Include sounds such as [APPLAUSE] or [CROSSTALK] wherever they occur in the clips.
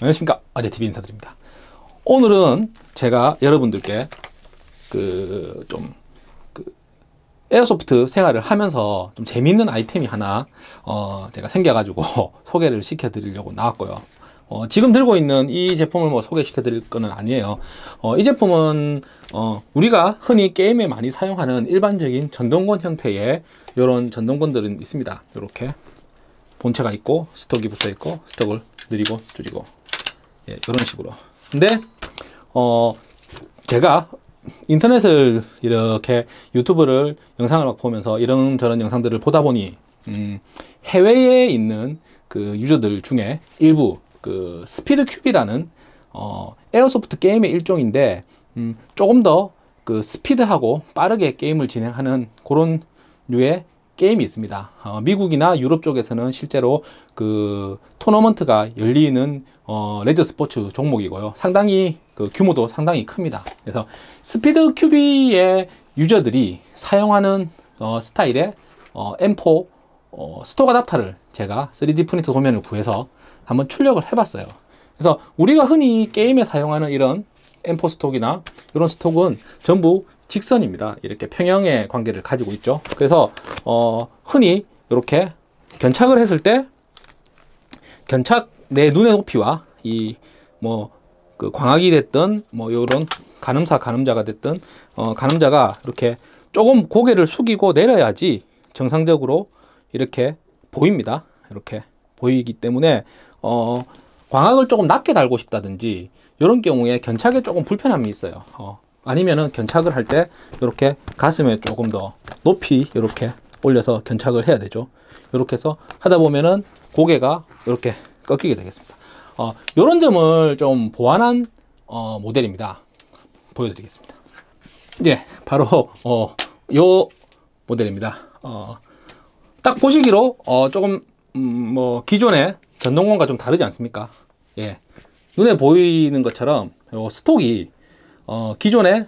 안녕하십니까 아재TV 인사드립니다 오늘은 제가 여러분들께 그좀그 에어소프트 생활을 하면서 좀 재밌는 아이템이 하나 어 제가 생겨가지고 [LAUGHS] 소개를 시켜드리려고 나왔고요 어, 지금 들고 있는 이 제품을 뭐 소개시켜 드릴 거는 아니에요. 어, 이 제품은 어, 우리가 흔히 게임에 많이 사용하는 일반적인 전동권 형태의 이런 전동권들은 있습니다. 이렇게 본체가 있고 stock이 붙어 있고 stock을 늘리고 줄이고 예, 이런 식으로. 근데 어 제가 인터넷을 이렇게 유튜브를 영상을 막 보면서 이런저런 영상들을 보다 보니 음, 해외에 있는 그 user들 중에 일부 그 SPEEDQB라는 어, airsoft 게임의 일종인데 음, 조금 더 그 스피드하고 빠르게 게임을 진행하는 그런 류의 게임이 있습니다. 어, 미국이나 유럽 쪽에서는 실제로 그 토너먼트가 열리는 어, 레저 스포츠 종목이고요. 상당히 그 규모도 상당히 큽니다. 그래서 SPEEDQB의 user들이 사용하는 어, 스타일의 어, M4 어, stock 아답터를 제가 3D 프린터 도면을 구해서 한번 출력을 해봤어요. 그래서 우리가 흔히 게임에 사용하는 이런 M4 스톡이나 이런 스톡은 전부 직선입니다. 이렇게 평형의 관계를 가지고 있죠. 그래서 어, 흔히 이렇게 견착을 했을 때 견착 내 눈의 높이와 이 뭐 그 광학이 됐든 뭐 이런 가늠사 가늠자가 됐든 어, 가늠자가 이렇게 조금 고개를 숙이고 내려야지 정상적으로 이렇게 보입니다. 이렇게 보이기 때문에 어, 광학을 조금 낮게 달고 싶다든지 이런 경우에 견착에 조금 불편함이 있어요. 어, 아니면은 견착을 할 때 이렇게 가슴에 조금 더 높이 이렇게 올려서 견착을 해야 되죠. 이렇게 해서 하다 보면은 고개가 이렇게 꺾이게 되겠습니다. 어, 이런 점을 좀 보완한 어, 모델입니다. 보여드리겠습니다. 예, 바로 어, 요 모델입니다. 어, 딱 보시기로 어, 조금 음, 뭐 기존의 전동권과 좀 다르지 않습니까? 예, 눈에 보이는 것처럼 요 스톡이 어, 기존에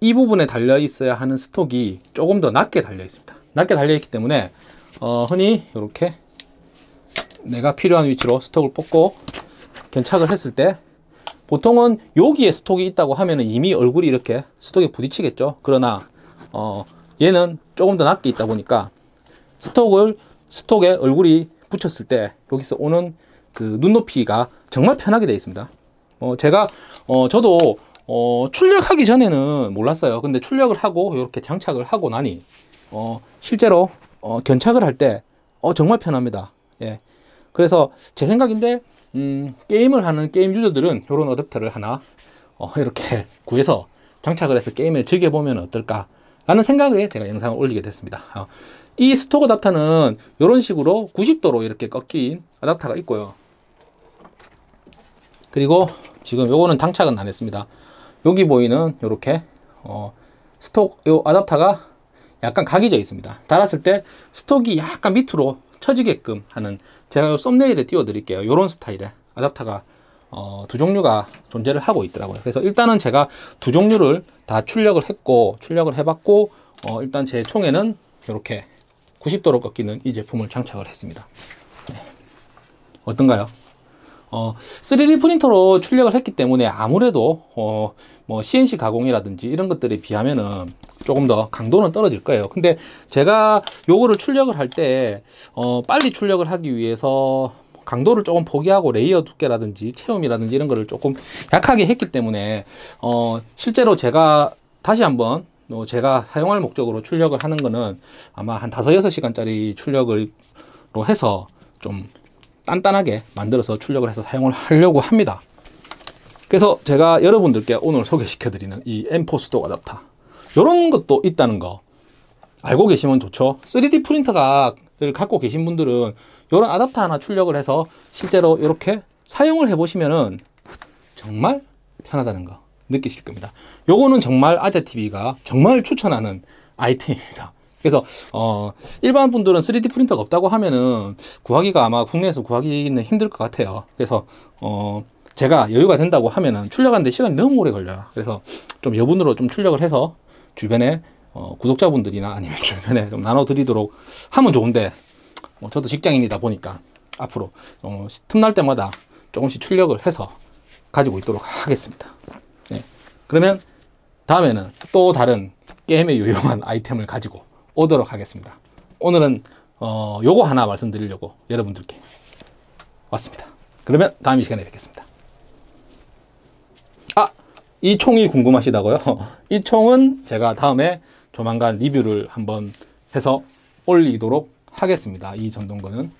이 부분에 달려 있어야 하는 스톡이 조금 더 낮게 달려 있습니다. 낮게 달려 있기 때문에 어, 흔히 이렇게 내가 필요한 위치로 스톡을 뽑고 견착을 했을 때 보통은 여기에 스톡이 있다고 하면 이미 얼굴이 이렇게 스톡에 부딪히겠죠. 그러나 어, 얘는 조금 더 낮게 있다 보니까 스톡을 스톡에 얼굴이 붙였을 때 여기서 오는 그 눈높이가 정말 편하게 되어 있습니다. 어, 제가 어, 저도 어, 출력하기 전에는 몰랐어요. 근데 출력을 하고 이렇게 장착을 하고 나니 어, 실제로 어, 견착을 할 때 어, 정말 편합니다. 예. 그래서 제 생각인데 음, 게임을 하는 게임 유저들은 이런 어댑터를 하나 어, 이렇게 [LAUGHS] 구해서 장착을 해서 게임을 즐겨보면 어떨까 라는 생각에 제가 영상을 올리게 됐습니다. 어, 이 스톡 어답터는 이런 식으로 90도로 이렇게 꺾인 어답터가 있고요. 그리고 지금 요거는 장착은 안 했습니다. 여기 보이는 이렇게 어, 스톡 요 아답터가 약간 각이져 있습니다. 달았을 때 스톡이 약간 밑으로 처지게끔 하는 제가 요 썸네일에 띄워 드릴게요. 이런 스타일의 아답터가 어, 두 종류가 존재를 하고 있더라고요. 그래서 일단은 제가 두 종류를 다 출력을 했고 출력을 해봤고 어, 일단 제 총에는 이렇게 90도로 꺾이는 이 제품을 장착을 했습니다. 네. 어떤가요? 어, 3D 프린터로 출력을 했기 때문에 아무래도 어, 뭐 CNC 가공이라든지 이런 것들에 비하면은 조금 더 강도는 떨어질 거예요. 근데 제가 요거를 출력을 할 때 어, 빨리 출력을 하기 위해서 강도를 조금 포기하고 layer 두께라든지 채움이라든지 이런 거를 조금 약하게 했기 때문에 어, 실제로 제가 다시 한번 어, 제가 사용할 목적으로 출력을 하는 거는 아마 한 다섯 여섯 시간짜리 출력을 로 해서 좀 단단하게 만들어서 출력을 해서 사용을 하려고 합니다. 그래서 제가 여러분들께 오늘 소개시켜 드리는 이 M4 stock 어답터 이런 것도 있다는 거 알고 계시면 좋죠. 3D 프린터를 갖고 계신 분들은 이런 아답터 하나 출력을 해서 실제로 이렇게 사용을 해보시면은 정말 편하다는 거 느끼실 겁니다. 요거는 정말 아재TV가 정말 추천하는 아이템입니다. 그래서 어 일반 분들은 3D 프린터가 없다고 하면은 구하기가 아마 국내에서 구하기는 힘들 것 같아요. 그래서 어 제가 여유가 된다고 하면은 출력하는데 시간이 너무 오래 걸려요. 그래서 좀 여분으로 좀 출력을 해서 주변에 어, 구독자분들이나 아니면 [LAUGHS] 주변에 좀 나눠드리도록 하면 좋은데 뭐 저도 직장인이다 보니까 앞으로 어, 틈날 때마다 조금씩 출력을 해서 가지고 있도록 하겠습니다. 네. 그러면 다음에는 또 다른 게임에 유용한 아이템을 가지고 오도록 하겠습니다. 오늘은 어, 요거 하나 말씀드리려고 여러분들께 왔습니다. 그러면 다음 이 시간에 뵙겠습니다. 아, 이 총이 궁금하시다고요? [LAUGHS] 이 총은 제가 다음에 조만간 리뷰를 한번 해서 올리도록 하겠습니다. 이 전동거는